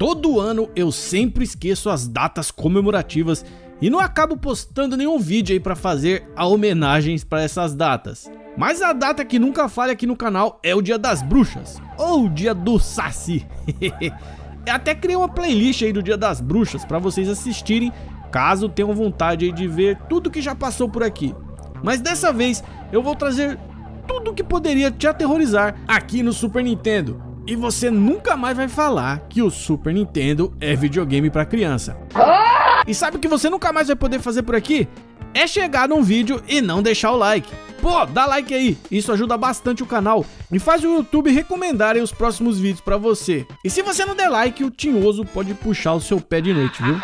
Todo ano eu sempre esqueço as datas comemorativas e não acabo postando nenhum vídeo aí para fazer homenagens para essas datas. Mas a data que nunca falha aqui no canal é o Dia das Bruxas, ou o Dia do Saci. até criei uma playlist aí do Dia das Bruxas para vocês assistirem, caso tenham vontade de ver tudo que já passou por aqui. Mas dessa vez eu vou trazer tudo que poderia te aterrorizar aqui no Super Nintendo e você nunca mais vai falar que o Super Nintendo é videogame para criança. E sabe o que você nunca mais vai poder fazer por aqui? É chegar num vídeo e não deixar o like. Pô, dá like aí, isso ajuda bastante o canal e faz o YouTube recomendar os próximos vídeos para você. E se você não der like, o Tinhoso pode puxar o seu pé de noite, viu?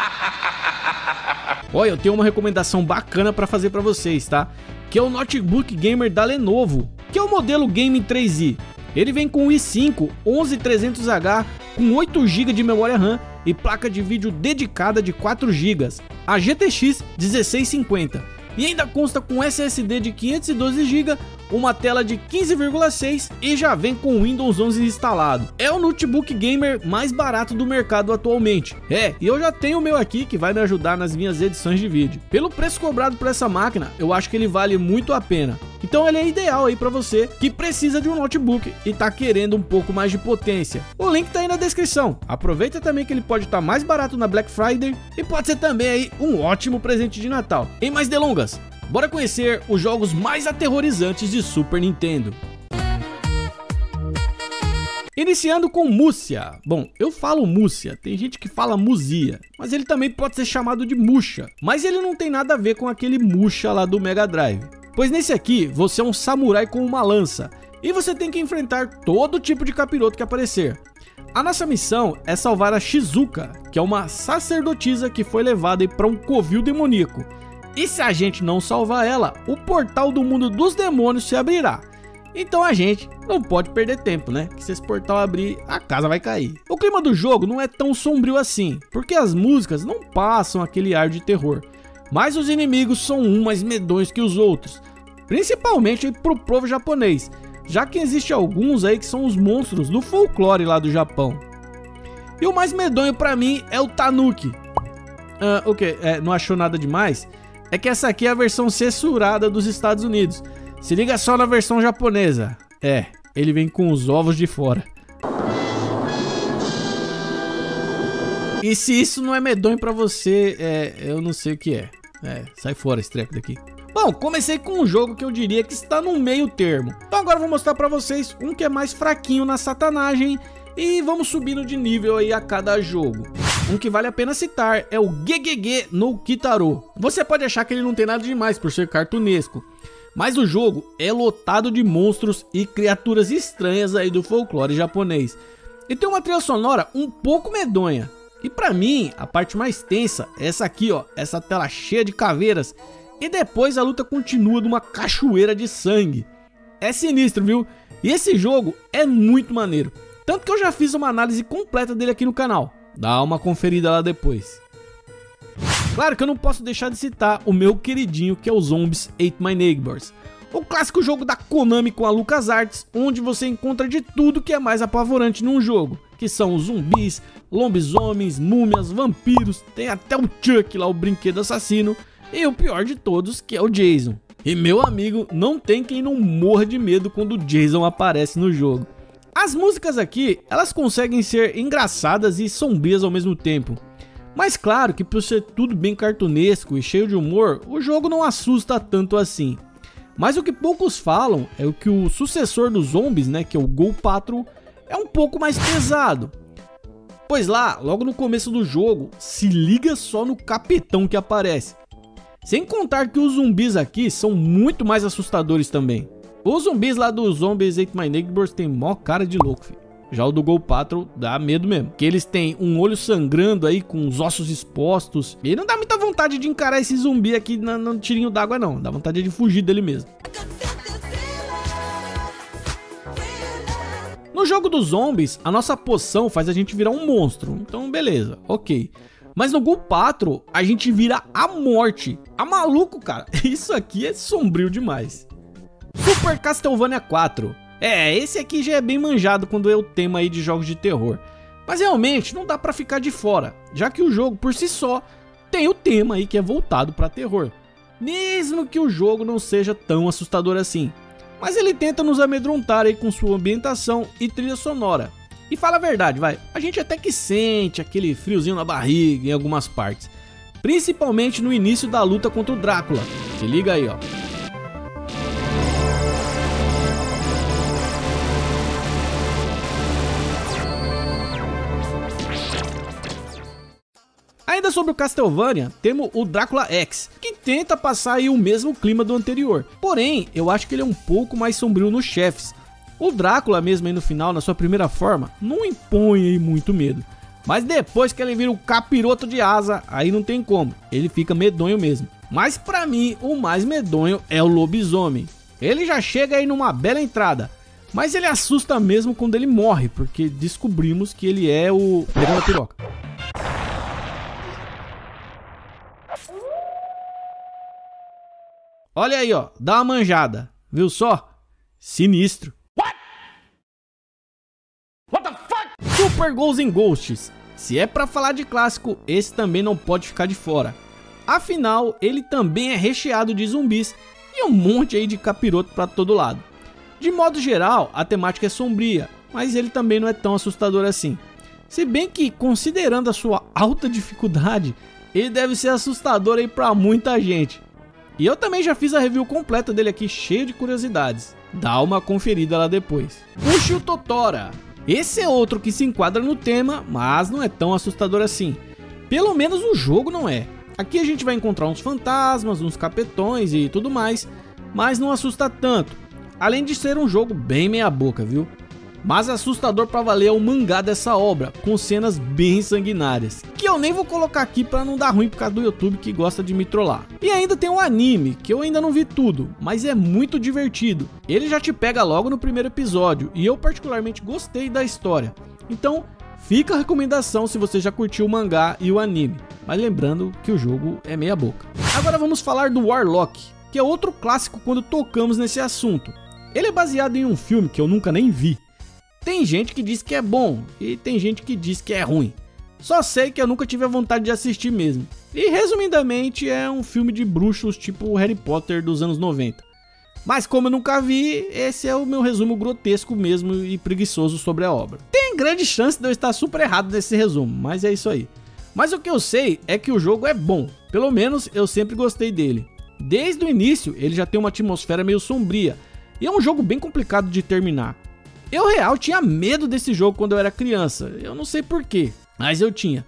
Olha, eu tenho uma recomendação bacana para fazer para vocês, tá? Que é o Notebook Gamer da Lenovo, que é o modelo Game 3i. Ele vem com o i5 11300H com 8 GB de memória RAM e placa de vídeo dedicada de 4 GB, a GTX 1650, e ainda consta com SSD de 512 GB uma tela de 15,6 e já vem com Windows 11 instalado. É o notebook gamer mais barato do mercado atualmente. É, e eu já tenho o meu aqui que vai me ajudar nas minhas edições de vídeo. Pelo preço cobrado por essa máquina, eu acho que ele vale muito a pena. Então ele é ideal aí para você que precisa de um notebook e tá querendo um pouco mais de potência. O link tá aí na descrição. Aproveita também que ele pode estar tá mais barato na Black Friday e pode ser também aí um ótimo presente de Natal. Em mais delongas, Bora conhecer os jogos mais aterrorizantes de Super Nintendo. Iniciando com Múcia. Bom, eu falo Múcia, tem gente que fala Muzia, mas ele também pode ser chamado de Musha. Mas ele não tem nada a ver com aquele Musha lá do Mega Drive. Pois nesse aqui, você é um samurai com uma lança, e você tem que enfrentar todo tipo de capiroto que aparecer. A nossa missão é salvar a Shizuka, que é uma sacerdotisa que foi levada para um covil demoníaco. E se a gente não salvar ela, o portal do mundo dos demônios se abrirá. Então a gente não pode perder tempo, né? Que se esse portal abrir, a casa vai cair. O clima do jogo não é tão sombrio assim, porque as músicas não passam aquele ar de terror. Mas os inimigos são um mais medonhos que os outros, principalmente pro povo japonês, já que existe alguns aí que são os monstros do folclore lá do Japão. E o mais medonho para mim é o Tanuki. Ah, o que? É, não achou nada demais? é que essa aqui é a versão censurada dos Estados Unidos. Se liga só na versão japonesa. É, ele vem com os ovos de fora. E se isso não é medonho pra você, é, eu não sei o que é. É, sai fora esse treco daqui. Bom, comecei com um jogo que eu diria que está no meio termo. Então agora eu vou mostrar pra vocês um que é mais fraquinho na satanagem e vamos subindo de nível aí a cada jogo. Um que vale a pena citar é o GGG no Kitaro. Você pode achar que ele não tem nada demais por ser cartunesco, mas o jogo é lotado de monstros e criaturas estranhas aí do folclore japonês. E tem uma trilha sonora um pouco medonha. E para mim, a parte mais tensa é essa aqui, ó, essa tela cheia de caveiras. E depois a luta continua numa cachoeira de sangue. É sinistro, viu? E esse jogo é muito maneiro. Tanto que eu já fiz uma análise completa dele aqui no canal. Dá uma conferida lá depois. Claro que eu não posso deixar de citar o meu queridinho que é o Zombies Ate My Neighbors. O clássico jogo da Konami com a LucasArts, onde você encontra de tudo que é mais apavorante num jogo, que são zumbis, lobisomens, múmias, vampiros, tem até o Chuck lá, o brinquedo assassino, e o pior de todos, que é o Jason. E meu amigo, não tem quem não morra de medo quando o Jason aparece no jogo. As músicas aqui, elas conseguem ser engraçadas e sombrias ao mesmo tempo. Mas claro que por ser tudo bem cartunesco e cheio de humor, o jogo não assusta tanto assim. Mas o que poucos falam é o que o sucessor dos zombies, né, que é o Go Patrol, é um pouco mais pesado. Pois lá, logo no começo do jogo, se liga só no capetão que aparece. Sem contar que os zumbis aqui são muito mais assustadores também. Os zumbis lá do Zombies Ate My Neighbors tem mó cara de louco, filho. Já o do Gol Patrol dá medo mesmo. Que eles têm um olho sangrando aí, com os ossos expostos. E não dá muita vontade de encarar esse zumbi aqui no, no tirinho d'água, não. Dá vontade de fugir dele mesmo. No jogo dos zombies, a nossa poção faz a gente virar um monstro. Então, beleza, ok. Mas no Gol Patrol, a gente vira a morte. A maluco, cara. Isso aqui é sombrio demais. Super Castlevania 4. É, esse aqui já é bem manjado quando é o tema aí de jogos de terror. Mas realmente não dá pra ficar de fora, já que o jogo por si só tem o tema aí que é voltado para terror. Mesmo que o jogo não seja tão assustador assim, mas ele tenta nos amedrontar aí com sua ambientação e trilha sonora. E fala a verdade, vai, a gente até que sente aquele friozinho na barriga em algumas partes, principalmente no início da luta contra o Drácula. Se liga aí, ó. Ainda sobre o Castlevania, temos o Drácula X, que tenta passar o mesmo clima do anterior. Porém, eu acho que ele é um pouco mais sombrio nos chefes. O Drácula mesmo aí no final, na sua primeira forma, não impõe muito medo. Mas depois que ele vira o capiroto de asa, aí não tem como, ele fica medonho mesmo. Mas para mim, o mais medonho é o lobisomem. Ele já chega aí numa bela entrada, mas ele assusta mesmo quando ele morre, porque descobrimos que ele é o... Pegando a piroca. Olha aí, ó, dá uma manjada. Viu só? Sinistro. What? What the fuck? Super Ghosts and Ghosts. Se é para falar de clássico, esse também não pode ficar de fora. Afinal, ele também é recheado de zumbis e um monte aí de capiroto para todo lado. De modo geral, a temática é sombria, mas ele também não é tão assustador assim. Se bem que, considerando a sua alta dificuldade, ele deve ser assustador aí para muita gente. E eu também já fiz a review completa dele aqui, cheio de curiosidades. Dá uma conferida lá depois. o Totora. Esse é outro que se enquadra no tema, mas não é tão assustador assim. Pelo menos o jogo não é. Aqui a gente vai encontrar uns fantasmas, uns capetões e tudo mais, mas não assusta tanto. Além de ser um jogo bem meia boca, viu? Mas assustador para valer é o mangá dessa obra, com cenas bem sanguinárias, que eu nem vou colocar aqui para não dar ruim por causa do YouTube que gosta de me trollar. E ainda tem o um anime, que eu ainda não vi tudo, mas é muito divertido. Ele já te pega logo no primeiro episódio, e eu particularmente gostei da história. Então, fica a recomendação se você já curtiu o mangá e o anime, mas lembrando que o jogo é meia boca. Agora vamos falar do Warlock, que é outro clássico quando tocamos nesse assunto. Ele é baseado em um filme que eu nunca nem vi, tem gente que diz que é bom e tem gente que diz que é ruim. Só sei que eu nunca tive a vontade de assistir mesmo. E resumidamente é um filme de bruxos tipo Harry Potter dos anos 90. Mas como eu nunca vi, esse é o meu resumo grotesco mesmo e preguiçoso sobre a obra. Tem grande chance de eu estar super errado nesse resumo, mas é isso aí. Mas o que eu sei é que o jogo é bom, pelo menos eu sempre gostei dele. Desde o início ele já tem uma atmosfera meio sombria, e é um jogo bem complicado de terminar. Eu real tinha medo desse jogo quando eu era criança. Eu não sei porquê, mas eu tinha.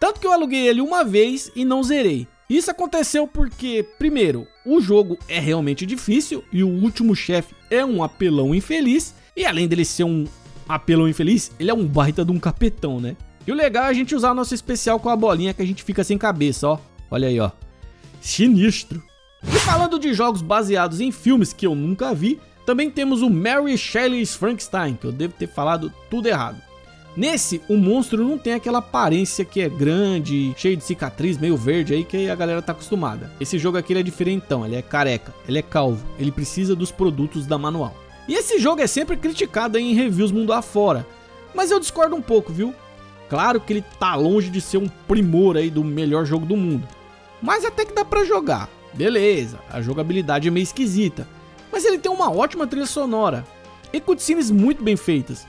Tanto que eu aluguei ele uma vez e não zerei. Isso aconteceu porque, primeiro, o jogo é realmente difícil e o último chefe é um apelão infeliz. E além dele ser um apelão infeliz, ele é um baita de um capetão, né? E o legal é a gente usar o nosso especial com a bolinha que a gente fica sem cabeça, ó. Olha aí, ó. Sinistro. E falando de jogos baseados em filmes que eu nunca vi, também temos o Mary Shelley's Frankenstein, que eu devo ter falado tudo errado. Nesse, o monstro não tem aquela aparência que é grande, cheio de cicatriz, meio verde aí que a galera tá acostumada. Esse jogo aqui ele é diferentão, ele é careca, ele é calvo, ele precisa dos produtos da manual. E esse jogo é sempre criticado em reviews mundo afora, mas eu discordo um pouco, viu? Claro que ele tá longe de ser um primor aí do melhor jogo do mundo, mas até que dá pra jogar. Beleza, a jogabilidade é meio esquisita, mas ele tem uma ótima trilha sonora e cutscenes muito bem feitas.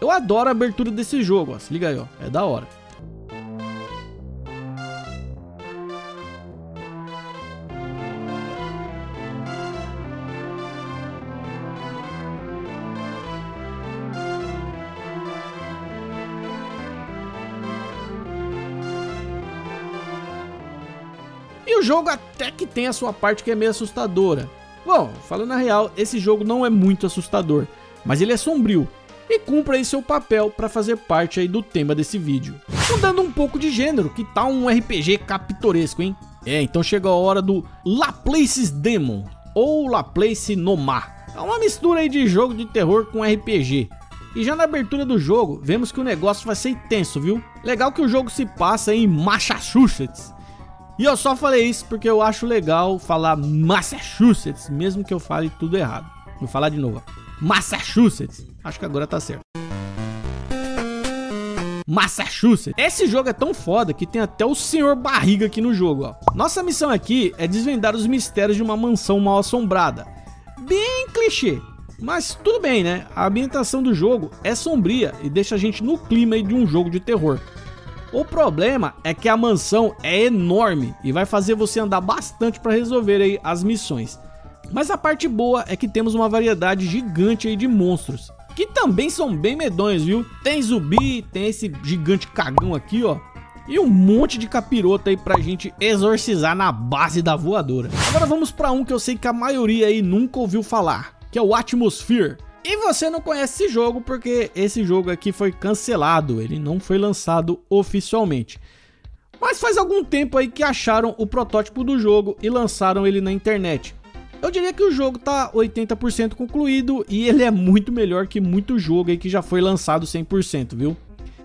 Eu adoro a abertura desse jogo, ó. se liga aí, ó. é da hora. E o jogo até que tem a sua parte que é meio assustadora. Bom, falando a real, esse jogo não é muito assustador, mas ele é sombrio e cumpre aí seu papel para fazer parte aí do tema desse vídeo. Mudando um pouco de gênero, que tal um RPG capitoresco, hein? É, então chega a hora do Laplace's Demon, ou Laplace no Mar. É uma mistura aí de jogo de terror com RPG. E já na abertura do jogo, vemos que o negócio vai ser intenso, viu? Legal que o jogo se passa em Massachusetts, e eu só falei isso porque eu acho legal falar Massachusetts, mesmo que eu fale tudo errado. Vou falar de novo. Massachusetts. Acho que agora tá certo. Massachusetts. Esse jogo é tão foda que tem até o senhor barriga aqui no jogo, ó. Nossa missão aqui é desvendar os mistérios de uma mansão mal assombrada. Bem clichê, mas tudo bem, né? A ambientação do jogo é sombria e deixa a gente no clima de um jogo de terror. O problema é que a mansão é enorme e vai fazer você andar bastante para resolver aí as missões. Mas a parte boa é que temos uma variedade gigante aí de monstros, que também são bem medonhos, viu? Tem zumbi, tem esse gigante cagão aqui, ó, e um monte de capiroto aí pra gente exorcizar na base da voadora. Agora vamos para um que eu sei que a maioria aí nunca ouviu falar, que é o Atmosphere. E você não conhece esse jogo porque esse jogo aqui foi cancelado, ele não foi lançado oficialmente. Mas faz algum tempo aí que acharam o protótipo do jogo e lançaram ele na internet. Eu diria que o jogo tá 80% concluído e ele é muito melhor que muito jogo aí que já foi lançado 100%, viu?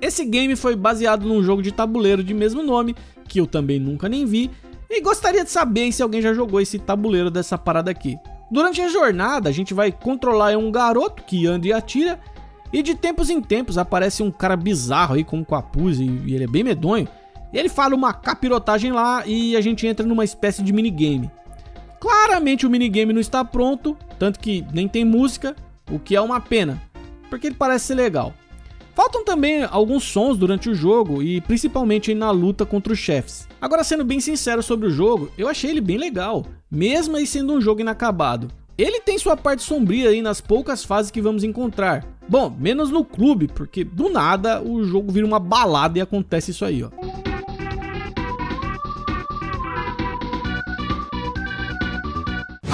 Esse game foi baseado num jogo de tabuleiro de mesmo nome, que eu também nunca nem vi, e gostaria de saber se alguém já jogou esse tabuleiro dessa parada aqui. Durante a jornada, a gente vai controlar um garoto que anda e atira, e de tempos em tempos aparece um cara bizarro aí com um capuz, e, ele é bem medonho. Ele fala uma capirotagem lá e a gente entra numa espécie de minigame. Claramente o minigame não está pronto, tanto que nem tem música, o que é uma pena, porque ele parece ser legal. Faltam também alguns sons durante o jogo e principalmente na luta contra os chefes. Agora, sendo bem sincero sobre o jogo, eu achei ele bem legal, mesmo aí sendo um jogo inacabado. Ele tem sua parte sombria aí nas poucas fases que vamos encontrar. Bom, menos no clube, porque do nada o jogo vira uma balada e acontece isso aí, ó.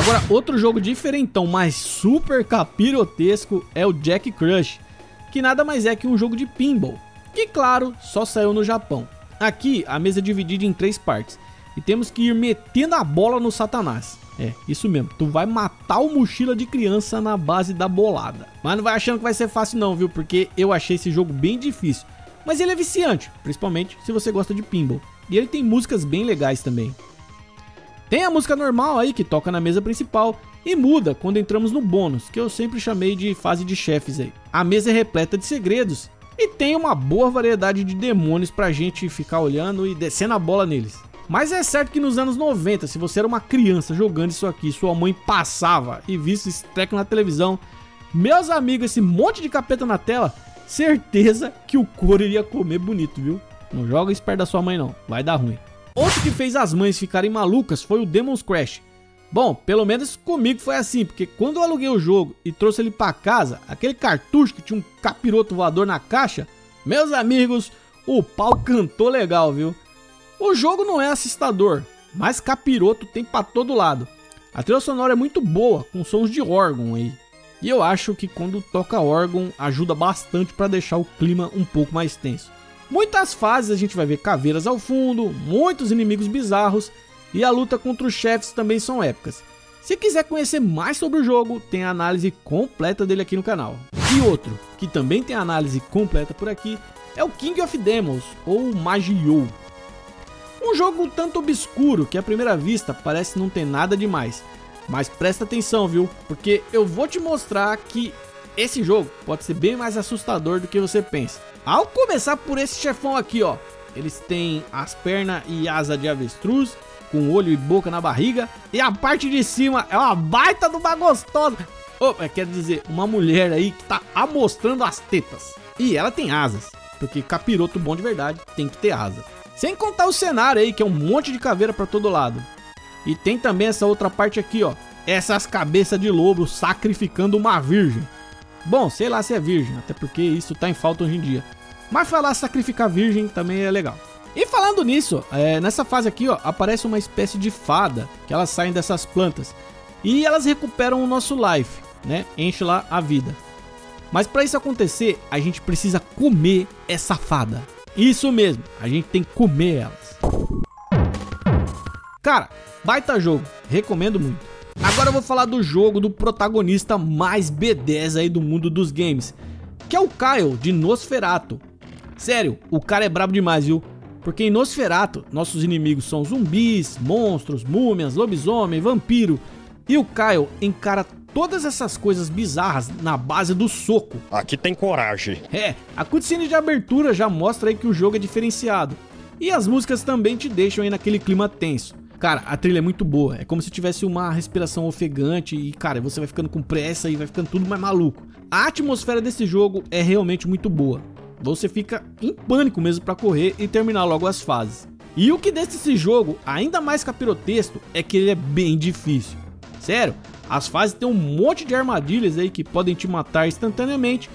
Agora, outro jogo diferentão, mas super capirotesco é o Jack Crush, que nada mais é que um jogo de pinball, que claro, só saiu no Japão. Aqui a mesa é dividida em três partes e temos que ir metendo a bola no satanás. É, isso mesmo, tu vai matar o mochila de criança na base da bolada. Mas não vai achando que vai ser fácil não, viu? Porque eu achei esse jogo bem difícil. Mas ele é viciante, principalmente se você gosta de pinball. E ele tem músicas bem legais também. Tem a música normal aí que toca na mesa principal e muda quando entramos no bônus, que eu sempre chamei de fase de chefes aí. A mesa é repleta de segredos e tem uma boa variedade de demônios pra gente ficar olhando e descendo a bola neles. Mas é certo que nos anos 90, se você era uma criança jogando isso aqui, sua mãe passava e visse esse treco na televisão, meus amigos, esse monte de capeta na tela, certeza que o couro iria comer bonito, viu? Não joga isso da sua mãe não, vai dar ruim. Outro que fez as mães ficarem malucas foi o Demon's Crash. Bom, pelo menos comigo foi assim, porque quando eu aluguei o jogo e trouxe ele para casa, aquele cartucho que tinha um capiroto voador na caixa, meus amigos, o pau cantou legal, viu? O jogo não é assustador, mas capiroto tem para todo lado. A trilha sonora é muito boa, com sons de órgão aí. E eu acho que quando toca órgão ajuda bastante para deixar o clima um pouco mais tenso. Muitas fases a gente vai ver caveiras ao fundo, muitos inimigos bizarros e a luta contra os chefes também são épicas. Se quiser conhecer mais sobre o jogo, tem a análise completa dele aqui no canal. E outro, que também tem análise completa por aqui, é o King of Demons, ou Magio. Um jogo tanto obscuro que à primeira vista parece não ter nada demais. Mas presta atenção, viu? Porque eu vou te mostrar que esse jogo pode ser bem mais assustador do que você pensa. Ao começar por esse chefão aqui, ó. Eles têm as pernas e asa de avestruz, com olho e boca na barriga. E a parte de cima é uma baita de uma gostosa. Oh, quer dizer, uma mulher aí que tá amostrando as tetas. E ela tem asas, porque capiroto bom de verdade tem que ter asa. Sem contar o cenário aí, que é um monte de caveira para todo lado. E tem também essa outra parte aqui, ó. Essas cabeças de lobo sacrificando uma virgem. Bom, sei lá se é virgem, até porque isso tá em falta hoje em dia. Mas falar sacrificar virgem também é legal. E falando nisso, é, nessa fase aqui, ó, aparece uma espécie de fada que elas saem dessas plantas e elas recuperam o nosso life, né? Enche lá a vida. Mas para isso acontecer, a gente precisa comer essa fada. Isso mesmo, a gente tem que comer elas. Cara, baita jogo, recomendo muito. Agora eu vou falar do jogo do protagonista mais B10 aí do mundo dos games, que é o Kyle de Nosferatu. Sério, o cara é brabo demais, viu? Porque em Nosferatu, nossos inimigos são zumbis, monstros, múmias, lobisomem, vampiro. E o Kyle encara todas essas coisas bizarras na base do soco. Aqui tem coragem. É, a cutscene de abertura já mostra aí que o jogo é diferenciado. E as músicas também te deixam aí naquele clima tenso. Cara, a trilha é muito boa. É como se tivesse uma respiração ofegante e, cara, você vai ficando com pressa e vai ficando tudo mais maluco. A atmosfera desse jogo é realmente muito boa. Você fica em pânico mesmo para correr e terminar logo as fases. E o que deixa esse jogo ainda mais capirotexto é que ele é bem difícil. Sério, as fases têm um monte de armadilhas aí que podem te matar instantaneamente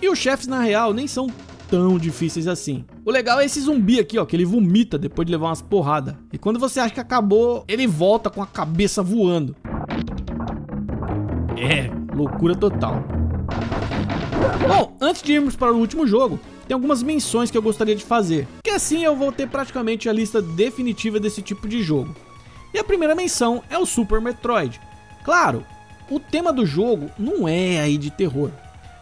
e os chefes na real nem são tão difíceis assim. O legal é esse zumbi aqui, ó, que ele vomita depois de levar umas porradas. E quando você acha que acabou, ele volta com a cabeça voando. É, loucura total. Bom, antes de irmos para o último jogo, tem algumas menções que eu gostaria de fazer, que assim eu vou ter praticamente a lista definitiva desse tipo de jogo. E a primeira menção é o Super Metroid. Claro, o tema do jogo não é aí de terror,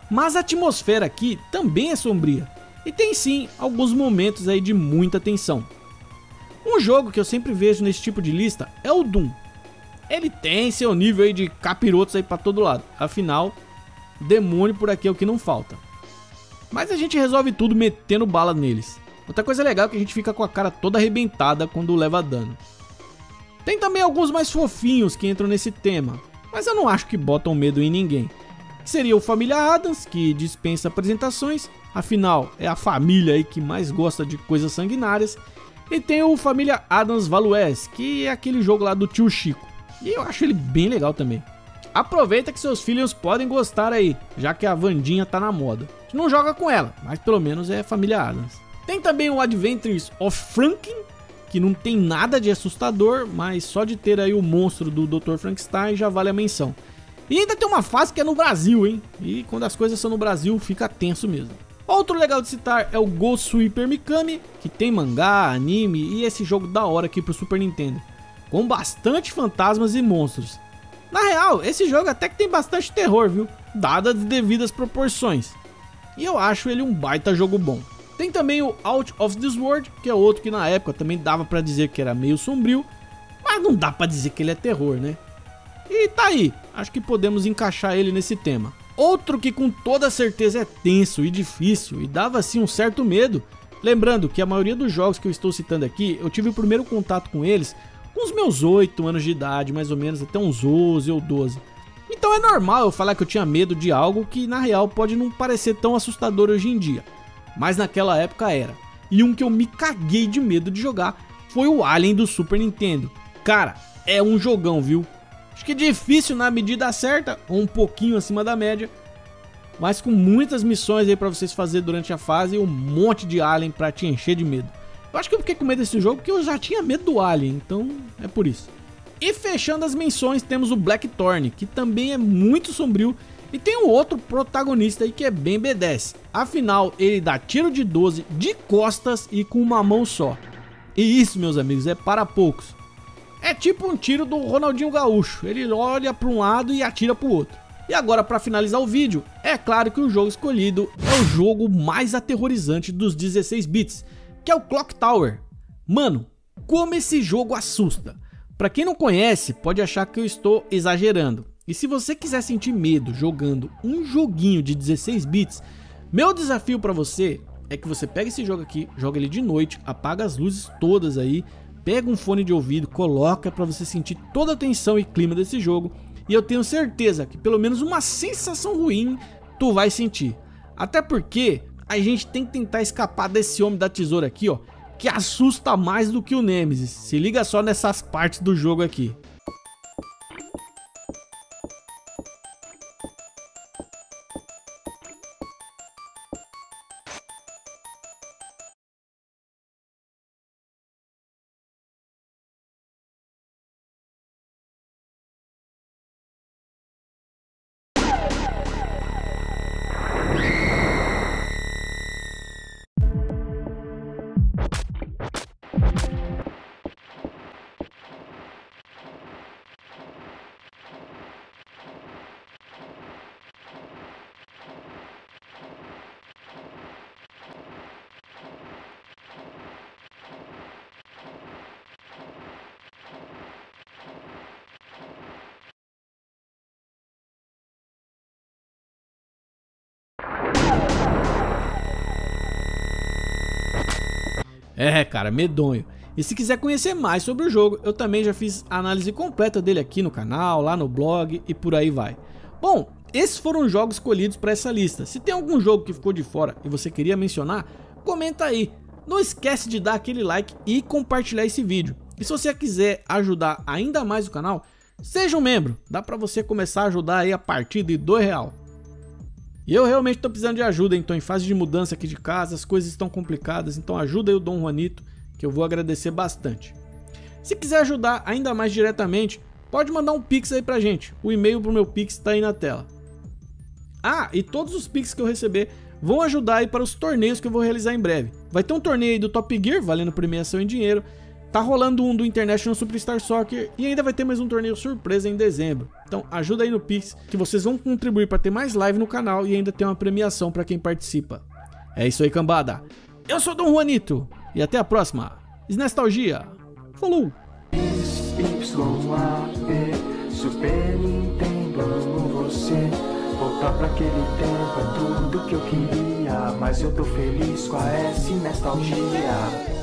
mas a atmosfera aqui também é sombria. E tem sim alguns momentos aí de muita tensão. Um jogo que eu sempre vejo nesse tipo de lista é o Doom. Ele tem seu nível aí de capirotos aí para todo lado. Afinal, demônio por aqui é o que não falta. Mas a gente resolve tudo metendo bala neles. Outra coisa legal é que a gente fica com a cara toda arrebentada quando leva dano. Tem também alguns mais fofinhos que entram nesse tema, mas eu não acho que botam medo em ninguém. Seria o Família Adams, que dispensa apresentações, afinal é a família aí que mais gosta de coisas sanguinárias. E tem o Família Adams Valuez, que é aquele jogo lá do tio Chico. E eu acho ele bem legal também. Aproveita que seus filhos podem gostar aí, já que a Vandinha tá na moda. Não joga com ela, mas pelo menos é Família Adams. Tem também o Adventures of Franklin, que não tem nada de assustador, mas só de ter aí o monstro do Dr. Frankenstein já vale a menção. E ainda tem uma fase que é no Brasil, hein? E quando as coisas são no Brasil, fica tenso mesmo. Outro legal de citar é o Ghost Sweeper Mikami, que tem mangá, anime e esse jogo da hora aqui pro Super Nintendo, com bastante fantasmas e monstros. Na real, esse jogo até que tem bastante terror, viu? Dadas as devidas proporções. E eu acho ele um baita jogo bom. Tem também o Out of This World, que é outro que na época também dava para dizer que era meio sombrio, mas não dá para dizer que ele é terror, né? E tá aí, acho que podemos encaixar ele nesse tema. Outro que com toda certeza é tenso e difícil e dava assim um certo medo. Lembrando que a maioria dos jogos que eu estou citando aqui, eu tive o primeiro contato com eles com os meus 8 anos de idade, mais ou menos, até uns 11 ou 12. Então é normal eu falar que eu tinha medo de algo que na real pode não parecer tão assustador hoje em dia. Mas naquela época era. E um que eu me caguei de medo de jogar foi o Alien do Super Nintendo. Cara, é um jogão, viu? Acho que é difícil na medida certa, ou um pouquinho acima da média, mas com muitas missões aí para vocês fazer durante a fase e um monte de alien para te encher de medo. Eu acho que eu fiquei com medo desse jogo porque eu já tinha medo do alien, então é por isso. E fechando as menções, temos o Blackthorn, que também é muito sombrio e tem um outro protagonista aí que é bem B10. Afinal, ele dá tiro de 12 de costas e com uma mão só. E isso, meus amigos, é para poucos. É tipo um tiro do Ronaldinho Gaúcho. Ele olha para um lado e atira para o outro. E agora, para finalizar o vídeo, é claro que o jogo escolhido é o jogo mais aterrorizante dos 16 bits, que é o Clock Tower. Mano, como esse jogo assusta. Para quem não conhece, pode achar que eu estou exagerando. E se você quiser sentir medo jogando um joguinho de 16 bits, meu desafio para você é que você pegue esse jogo aqui, joga ele de noite, apaga as luzes todas aí, pega um fone de ouvido, coloca para você sentir toda a tensão e clima desse jogo, e eu tenho certeza que pelo menos uma sensação ruim tu vai sentir. Até porque a gente tem que tentar escapar desse homem da tesoura aqui, ó, que assusta mais do que o Nemesis. Se liga só nessas partes do jogo aqui. É, cara, medonho. E se quiser conhecer mais sobre o jogo, eu também já fiz análise completa dele aqui no canal, lá no blog e por aí vai. Bom, esses foram os jogos escolhidos para essa lista. Se tem algum jogo que ficou de fora e você queria mencionar, comenta aí. Não esquece de dar aquele like e compartilhar esse vídeo. E se você quiser ajudar ainda mais o canal, seja um membro. Dá para você começar a ajudar aí a partir de R$ real. E eu realmente estou precisando de ajuda, então em fase de mudança aqui de casa, as coisas estão complicadas, então ajuda aí o Dom Juanito, que eu vou agradecer bastante. Se quiser ajudar ainda mais diretamente, pode mandar um pix aí pra gente. O e-mail pro meu pix está aí na tela. Ah, e todos os pix que eu receber vão ajudar aí para os torneios que eu vou realizar em breve. Vai ter um torneio aí do Top Gear, valendo premiação em dinheiro. Tá rolando um do International Superstar Soccer e ainda vai ter mais um torneio surpresa em dezembro. Então ajuda aí no Pix, que vocês vão contribuir para ter mais live no canal e ainda ter uma premiação para quem participa. É isso aí, cambada. Eu sou Dom Juanito e até a próxima. Nostalgia. Falou! Voltar pra aquele tempo é tudo que eu queria Mas eu tô feliz com a S Nostalgia